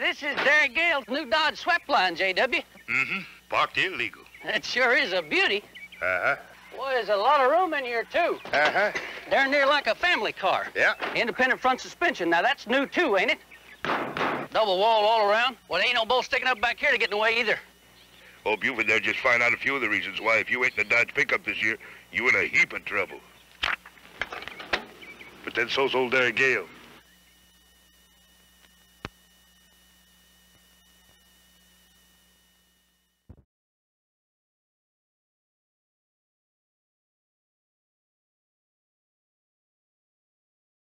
This is Derek Gayle's new Dodge Sweptline, J.W. Mm-hmm. Parked illegal. That sure is a beauty. Uh-huh. Boy, there's a lot of room in here, too. Uh-huh. They're near like a family car. Yeah. Independent front suspension. Now, that's new, too, ain't it? Double wall all around. Well, ain't no bolt sticking up back here to get in the way either. Oh, Buford there just find out a few of the reasons why if you ain't in a Dodge pickup this year, you in a heap of trouble. But then so's old Derek Gayle.